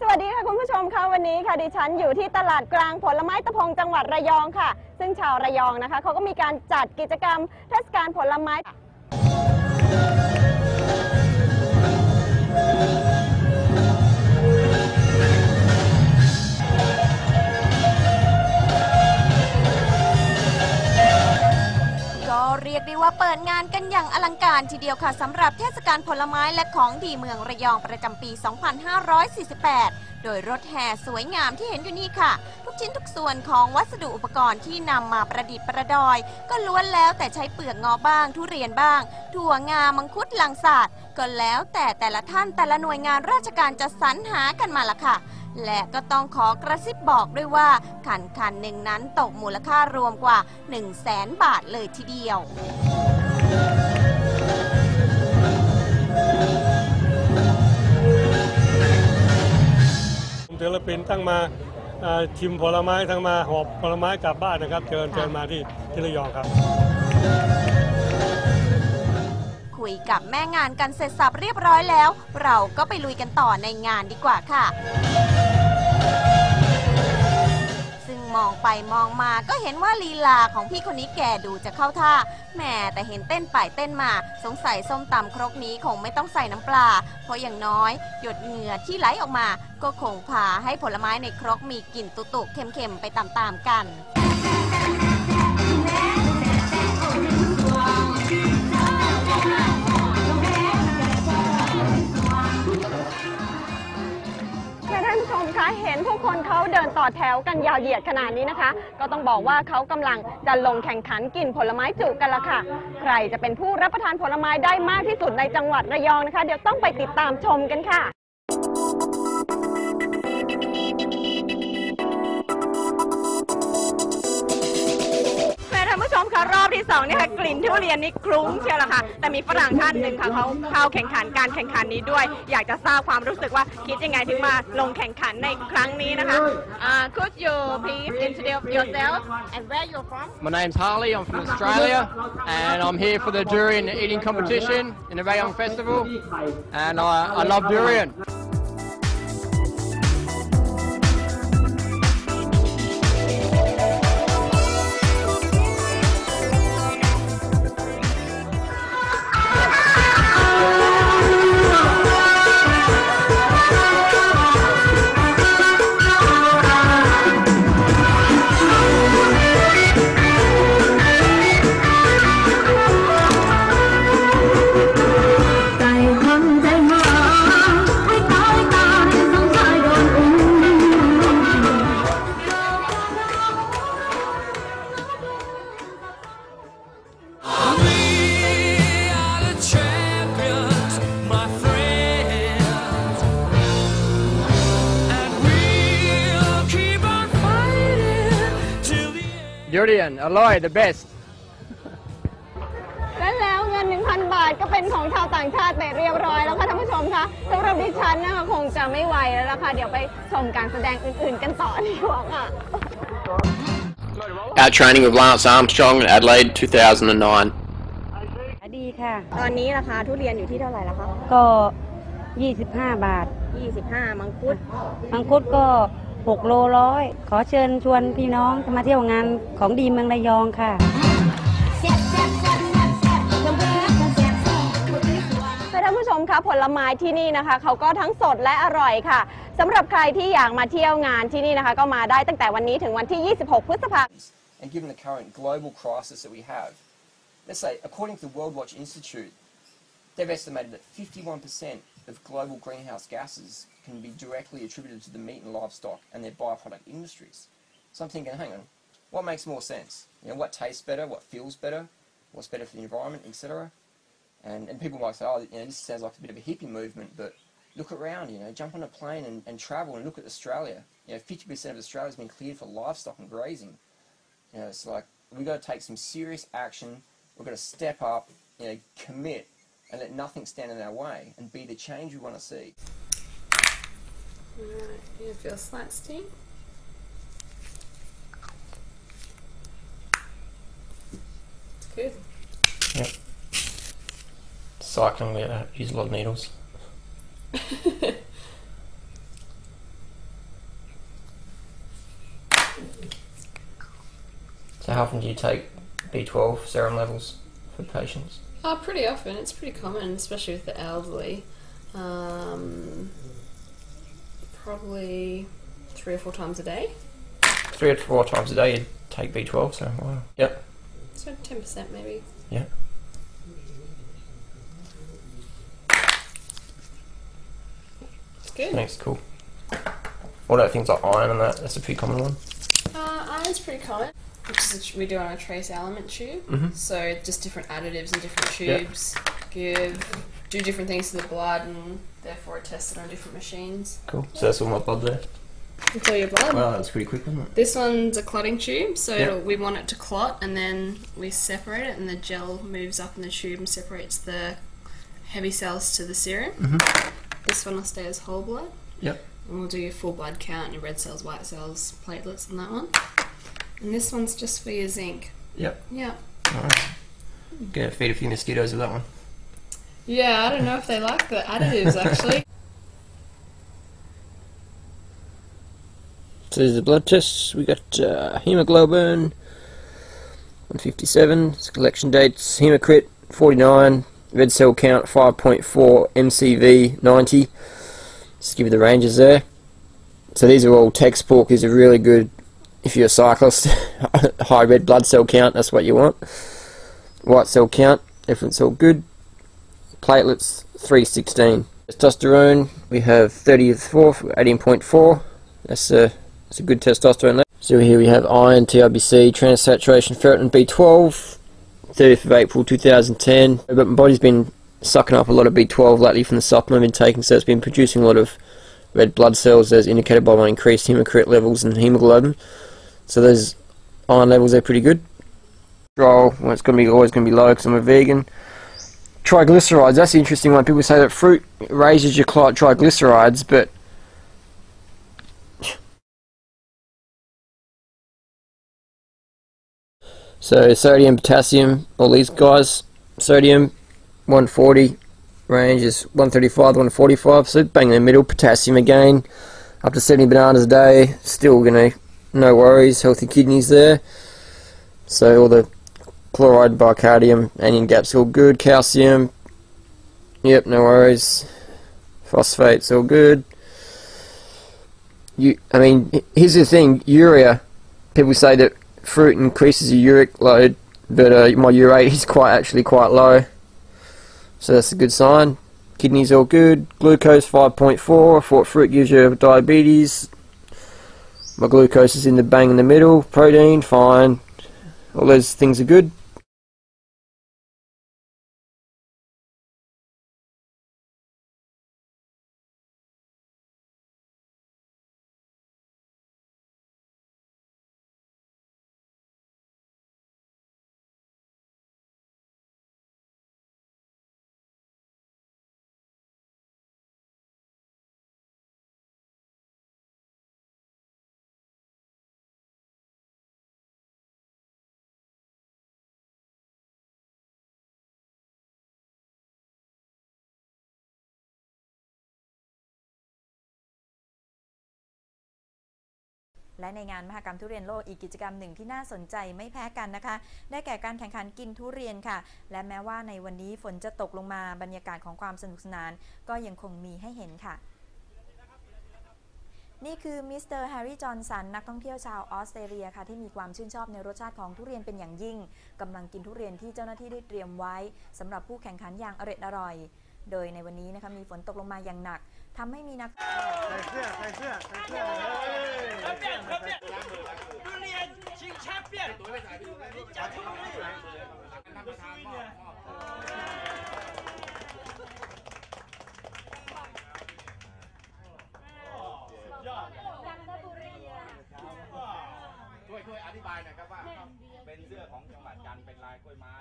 สวัสดีค่ะคุณผู้ชมค่ะวันนี้ค่ะดิฉันอยู่ที่ตลาดกลางผลไม้ตะพงจังหวัดระยองค่ะ ซึ่งชาวระยองนะคะเขาก็มีการจัดกิจกรรมเทศกาลผลไม้ ด้ว่าเปิดงานกันอย่างอลังการทีเดียวค่ะสำหรับเทศกาลผลไม้และของดีเมืองระยองประจำปี 2548 โดยรถแห่สวยงามที่เห็นอยู่นี่ค่ะ ทุกชิ้นทุกส่วนของวัสดุอุปกรณ์ที่นำมาประดิษฐ์ประดอย ก็ล้วนแล้วแต่ใช้เปลือกงอบ้าง ทุเรียนบ้าง ถั่วงามังคุดลังศาสตร์ก็แล้วแต่แต่ละท่านแต่ละหน่วยงานราชการจะสรรหากันมาละค่ะและก็ต้องขอกระซิบบอกด้วยว่าคันคันหนึ่งนั้นตกมูลค่ารวมกว่า 1 0 0 0 0แสนบาทเลยทีเดียว ศิลปินตั้งมาอ่าชิมผลไม้ทั้งมาหอบผลไม้กลับบ้านนะครับเชิญเชิญมาที่ที่ระยองครับ คุยกับแม่งานกันเสร็จสับเรียบร้อยแล้ว เราก็ไปลุยกันต่อในงานดีกว่าค่ะซึ่ง มองไปมองมาก็เห็นว่าลีลาของพี่คนนี้แกดูจะเข้าท่าแหม่แต่เห็นเต้นไปเต้นมา สงสัยส้มตำครกนี้คงไม่ต้องใส่น้ำปลา เพราะอย่างน้อย หยดเหงื่อที่ไหลออกมา ก็คงพาให้ผลไม้ในครกมีกลิ่นตุตุๆเค็มๆไปตามๆกัน ทุกคนเขาเดินต่อแถวกันยาวเหยียดขนาดนี้นะคะ ก็ต้องบอกว่าเขากำลังจะลงแข่งขันกินผลไม้จุกันละค่ะ ใครจะเป็นผู้รับประทานผลไม้ได้มากที่สุดในจังหวัดระยองนะคะ เดี๋ยวต้องไปติดตามชมกันค่ะ คะรอบที่สองเนี่ยค่ะกลิ่นทุเรียนนี่คลุ้งเชียวละค่ะ แต่มีฝรั่งท่านหนึ่งค่ะเขาเข้าแข่งขันการแข่งขันนี้ด้วย อยากจะทราบความรู้สึกว่าคิดยังไงถึงมาลงแข่งขันในครั้งนี้นะคะ uh, Could you please introduce yourself and where you're from My name's Harley, I'm from Australia, and I'm here for the durian eating competition in the Rayong Festival, and I, I love durian. End. Durian, Aloy, the best. และแล้วเงิน 1,000 บาทก็เป็นของชาวต่างชาติไปเรียบร้อยแล้วค่ะท่านผู้ชมคะสำหรับดิฉันนะคะคงจะไม่ไหวแล้วล่ะค่ะ เดี๋ยวไปชมการแสดงอื่นๆ กันต่อดีกว่าค่ะ Our training with Lance Armstrong in Adelaide 2009. ดีค่ะ ตอนนี้ราคาทุเรียนอยู่ที่เท่าไหร่แล้วคะ ก็ 25 บาท 25 มังคุด มังคุดก็ 6 โลร้อย ขอเชิญชวนพี่น้องมาเที่ยวงานของดีเมืองระยองค่ะ ค่ะท่านผู้ชมคะผลไม้ที่นี่นะคะเขาก็ทั้งสดและอร่อยค่ะสำหรับใครที่อยากมาเที่ยวงานที่นี่นะคะ ก็มาได้ตั้งแต่วันนี้ถึงวันที่ 26 พฤษภาคม and given the current global crisis that we have, let's say, according to the World Watch Institute, they've estimated that 51% of global greenhouse gases can be directly attributed to the meat and livestock and their byproduct industries. So I'm thinking, hang on, what makes more sense? You know, what tastes better, what feels better, what's better for the environment, etc. And, and people might say, oh, you know, this sounds like a bit of a hippie movement, but look around, you know, jump on a plane and, and travel and look at Australia. You know, 50% of Australia has been cleared for livestock and grazing. You know, it's like we've got to take some serious action. We've got to step up, you know, commit, and let nothing stand in our way and be the change we want to see. Alright, you feel slight sting? Good. Yep. Cycling, we uh, use a lot of needles. so how often do you take B12 serum levels for patients? Uh, pretty often. It's pretty common, especially with the elderly. Um, probably three or four times a day. Three or four times a day you take B12, so wow. Yep. So 10% maybe. Yeah. It's good. Thanks, cool. What about things like iron and that? That's a pretty common one. Uh, iron's pretty common. Which is a we do on a trace element tube. Mhm. So just different additives and different tubes give do different things to the blood and therefore test it on different machines. Cool. So that's all my blood there. It's all your blood. Wow, that was pretty quick, wasn't it? This one's a clotting tube, so it'll, we want it to clot, and then we separate it, and the gel moves up in the tube and separates the heavy cells to the serum. Mhm. This one will stay as whole blood, Yep. and we'll do your full blood count, your red cells, white cells, platelets, and that one. And this one's just for your zinc. Yep. Yeah. Alright. Gonna feed a few mosquitoes with that one. Yeah, I don't know if they like the additives actually. So there's the blood tests. We got uh, hemoglobin 157. Collection dates. Hemocrit 49. Red cell count 5.4. MCV 90. Just give you the ranges there. So these are all textbook. These are really good if you're a cyclist. High red blood cell count. That's what you want. White cell count. Everything's all good. Platelets 316. Testosterone we have 30th 4th 18.4. That's a it's a good testosterone level. So here we have iron, TIBC, transsaturation, ferritin, B12, 30th of April 2010. But my body's been sucking up a lot of B12 lately from the supplement I've been taking, so it's been producing a lot of red blood cells as indicated by my increased hematocrit levels and hemoglobin. So those iron levels are pretty good. Well, it's going to be always going to be low because I'm a vegan. Triglycerides, that's the interesting one. People say that fruit raises your triglycerides, but So sodium, potassium, all these guys. Sodium, 140 range is 135 to 145. So bang in the middle. Potassium again, up to 70 bananas a day. Still gonna, no worries. Healthy kidneys there. So all the chloride, bicardium, anion gaps all good. Calcium, yep, no worries. Phosphates all good. You, I mean, here's the thing. Urea. People say that fruit increases your uric load, but uh, my urate is quite actually quite low. So that's a good sign. Kidneys all good. Glucose 5.4. I thought fruit gives you diabetes. My glucose is in the bang in the middle. Protein, fine. All those things are good. และในงานมหกรรมทุเรียนโลกอีกกิจกรรมหนึ่งที่น่าสนใจไม่แพ้กันนะคะ ได้แก่การแข่งขันกินทุเรียนค่ะ และแม้ว่าในวันนี้ฝนจะตกลงมาบรรยากาศของความสนุกสนาน ก็ยังคงมีให้เห็นค่ะนี่คือมิสเตอร์แฮร์รี่ จอห์นสัน นักท่องเที่ยวชาวออสเตรเลียค่ะ ที่มีความชื่นชอบในรสชาติของทุเรียนเป็นอย่างยิ่ง กำลังกินทุเรียนที่เจ้าหน้าที่ได้เตรียมไว้สำหรับผู้แข่งขันอย่างอร่อยอร่อยโดยในวันนี้นะคะมีฝนตกลงมาอย่างหนัก ทำให้มีนัก ใส่เสื้อใส่เสื้อใส่เสื้อแชมเปี้ยนแชมเปี้ยนดูเรียนชิงแชมเปี้ยนจัดทุกที่นยอดจันทบุรีช่วยช่วยอธิบายหน่อยครับว่า เป็นเสื้อของจังหวัดกันรเป็นลายกล้วยไม้